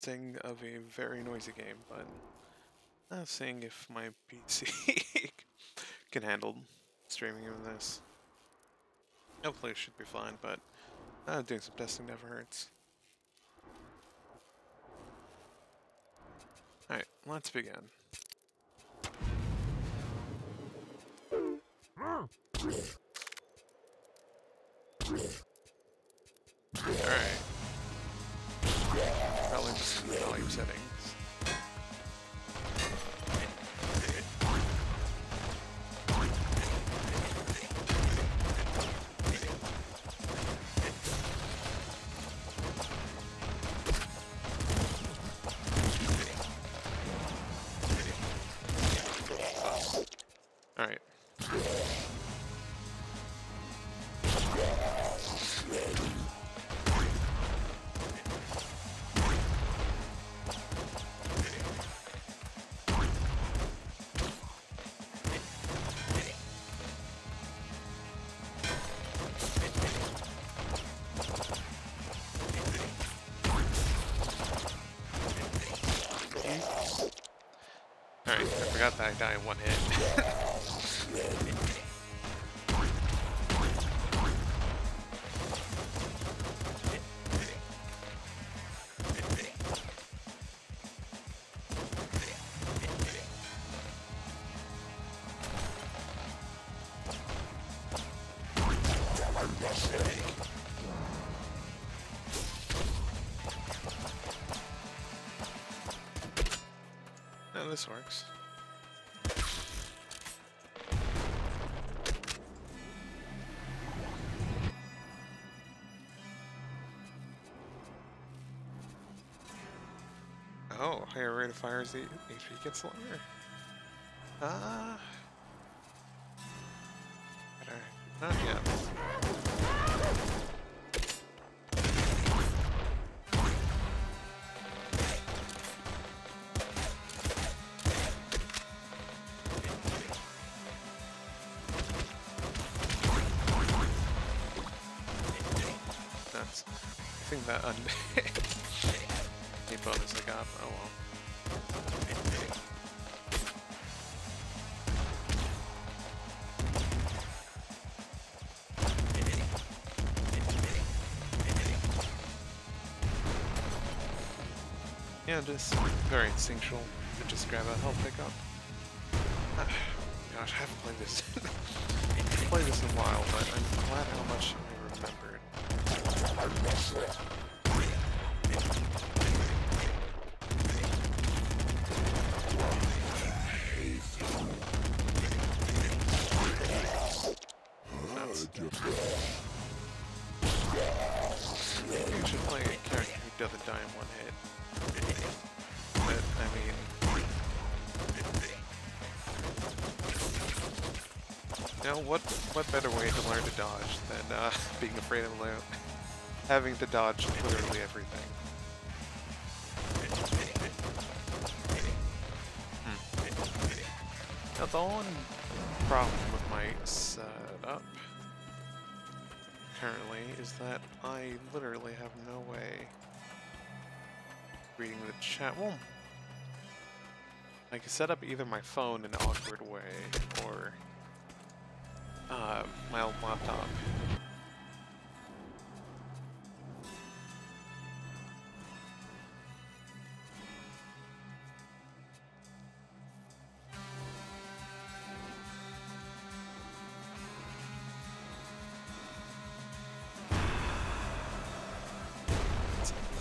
thing of a very noisy game, but uh, seeing if my PC can handle streaming of this. Hopefully it should be fine, but uh, doing some testing never hurts. Alright, let's begin. Alright. Probably just the volume forgot that I die in one hit. This works. Oh, higher rate of fire as the HP gets longer. Ah. Better. Not yet. That's. I think that un. the bonus I got. Oh well. Yeah, just very instinctual to just grab a health pickup. Ah, Gosh, I haven't played this. played this in a while, but I'm glad how much I remembered. Die in one hit. But, I mean... Now, what what better way to learn to dodge than uh, being afraid of lo- having to dodge literally everything? Hmm. Now, the one problem with my setup currently is that I literally have no way reading the chat. Well, I can set up either my phone in an awkward way or uh, my old laptop.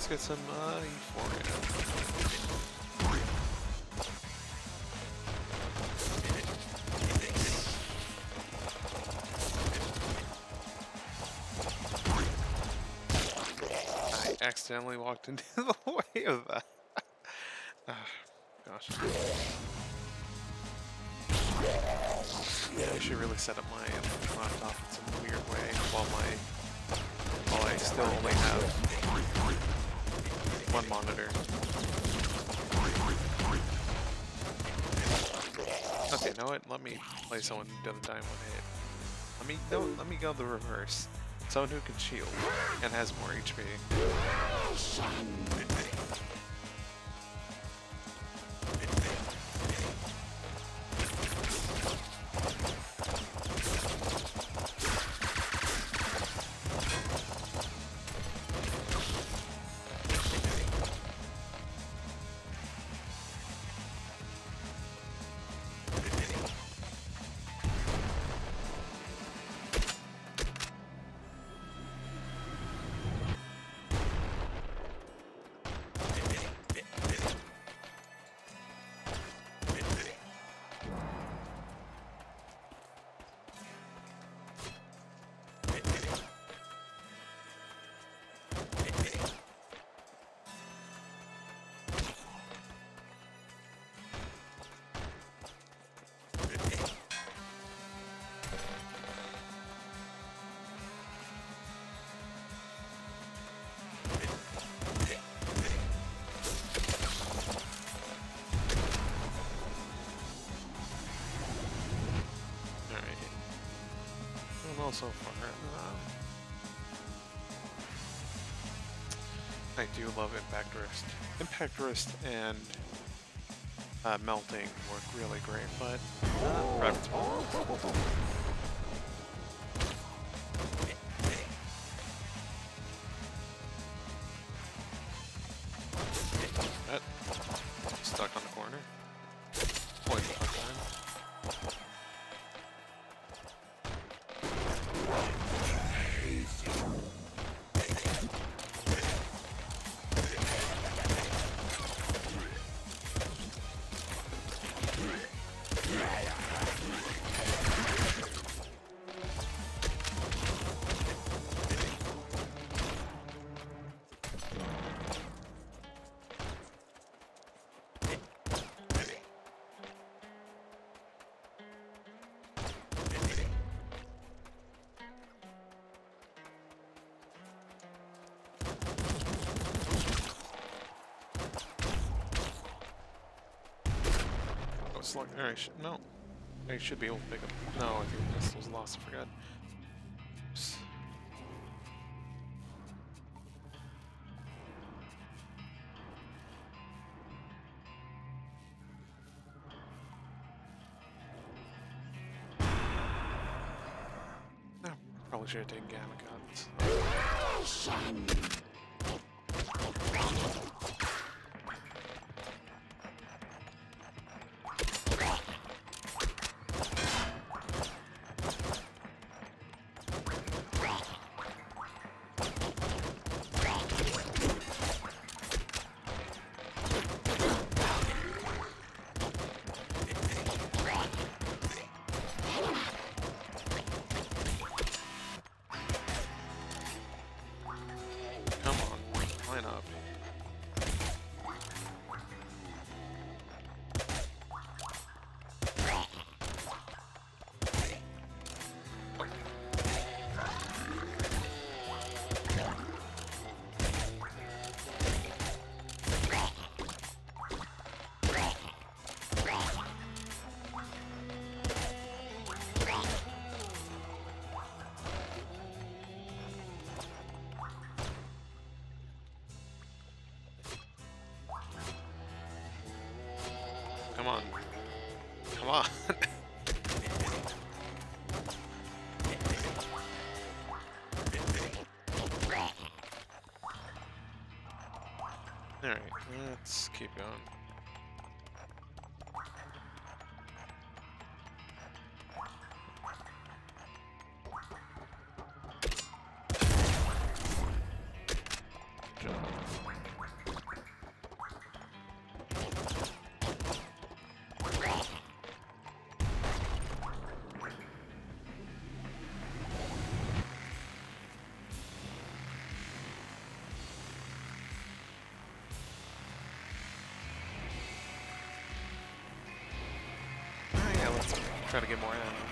Get some uh, euphoria. I accidentally walked into the way of that. Ah, gosh. Yeah, I should really set up my laptop in some weird way while my while I still only have one monitor. Okay, know what? Let me play someone who doesn't die in one hit. Let me no, let me go the reverse. Someone who can shield and has more HP. Well so far. Um, I do love Impact Wrist. Impact Wrist and uh, Melting work really great, but uh, Oh, slug. Alright, sh no. I should be able to pick up. No, I think this was lost. I forgot. Oops. No, probably should have taken Gamma Guts. Let's keep going. Try to get more ammo.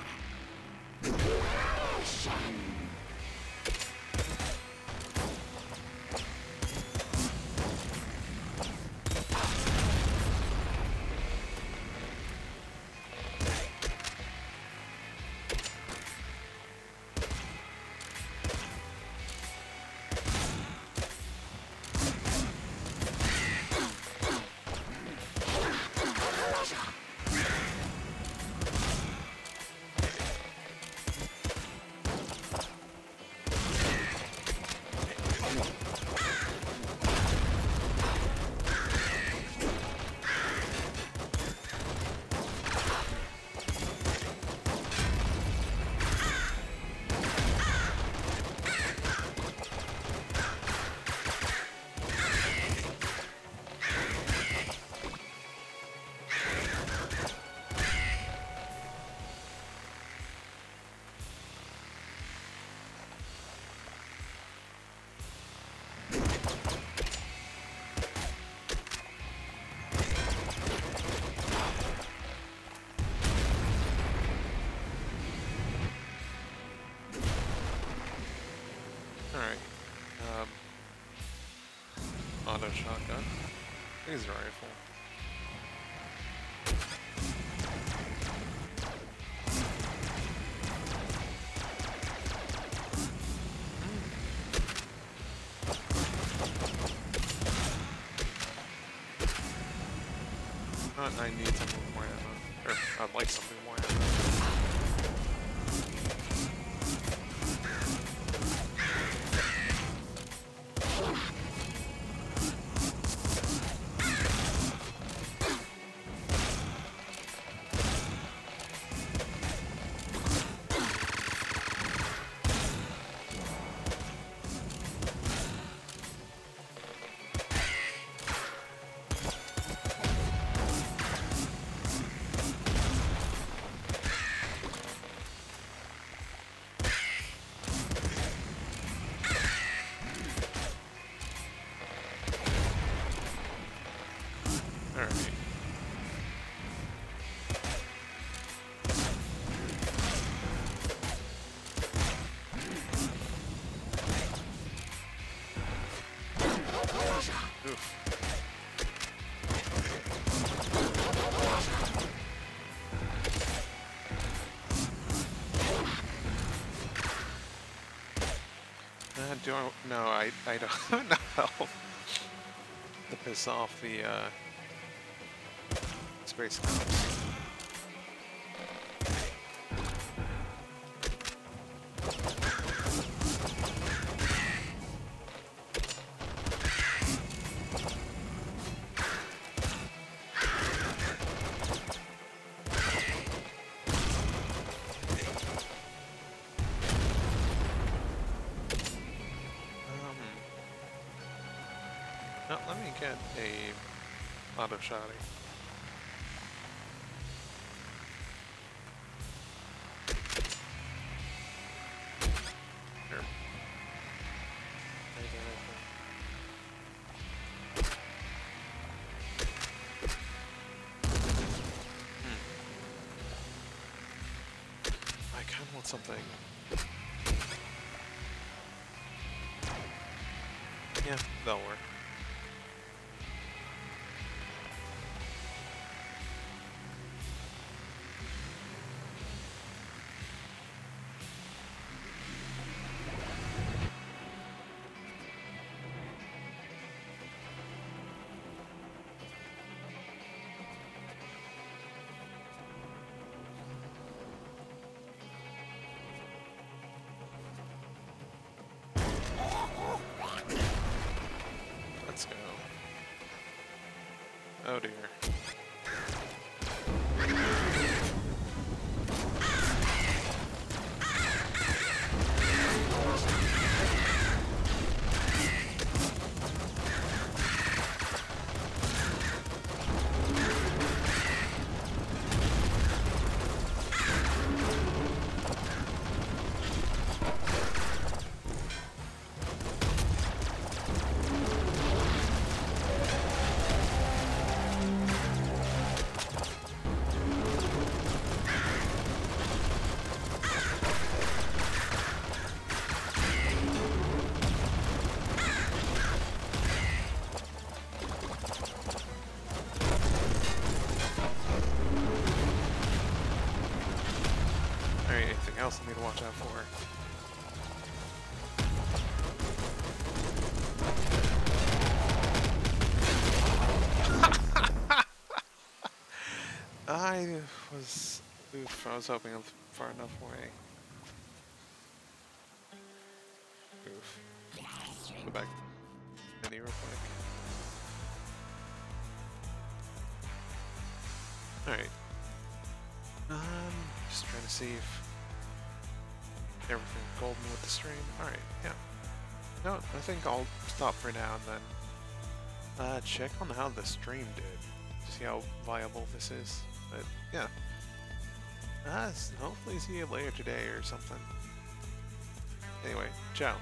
Auto shotgun. Laser rifle. Hmm. I need some more ammo. Or I'd like something more ammo. Do I? No, I, I don't know to piss off the uh, space cops. Get a auto. Hmm. Want something. Yeah, that'll work. Oh dear. Else I need to watch out for. I was... Oof, I was hoping I was far enough away. Oof. Go back. Mini real quick. Alright. Um, just trying to see if everything golden with the stream. Alright, yeah. No, I think I'll stop for now and then uh, check on how the stream did. See how viable this is. But yeah. Uh, hopefully see you later today or something. Anyway, ciao.